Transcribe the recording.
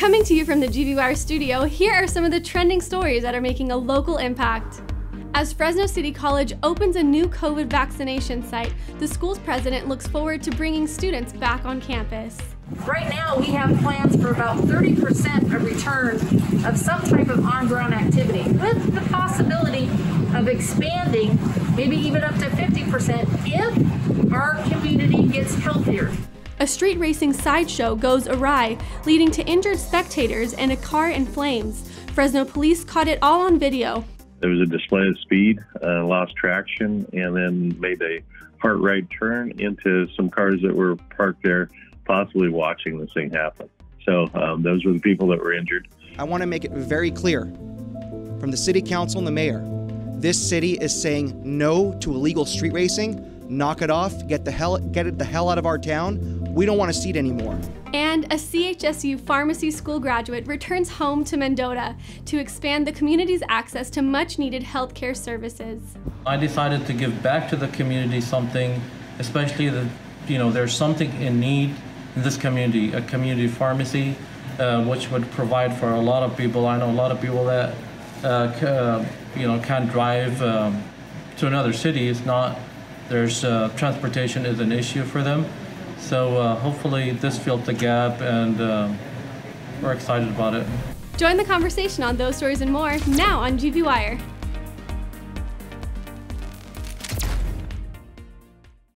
Coming to you from the GV Wire studio, here are some of the trending stories that are making a local impact. As Fresno City College opens a new COVID vaccination site, the school's president looks forward to bringing students back on campus. Right now, we have plans for about 30% of return of some type of on-ground activity, with the possibility of expanding, maybe even up to 50% if our community gets healthier. A street racing sideshow goes awry, leading to injured spectators and a car in flames. Fresno police caught it all on video. There was a display of speed, uh, lost traction, and then made a hard right turn into some cars that were parked there, possibly watching this thing happen. So um, those were the people that were injured. I want to make it very clear from the city council and the mayor this city is saying no to illegal street racing. Knock it off. Get the hell get it the hell out of our town. We don't want to see it anymore. And a CHSU pharmacy school graduate returns home to Mendota to expand the community's access to much needed healthcare services. I decided to give back to the community something, especially that, you know, there's something in need in this community, a community pharmacy, uh, which would provide for a lot of people. I know a lot of people that, uh, uh, you know, can't drive um, to another city. It's not, there's, uh, transportation is an issue for them. So uh, hopefully this filled the gap and um we're excited about it. Join the conversation on those stories and more now on GV Wire.